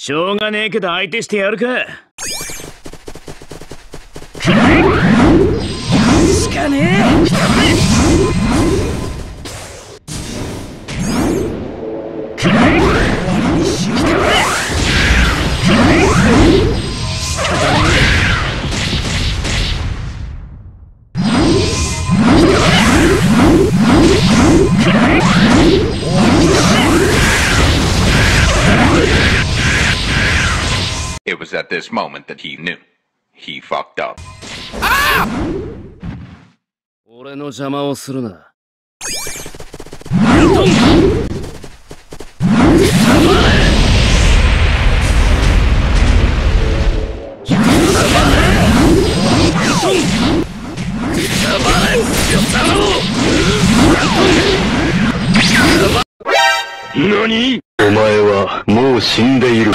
しょうがねえけど相手してやるか。It was at this moment that he knew. He fucked up. 俺の邪魔をするな何お前はもう死んでいる。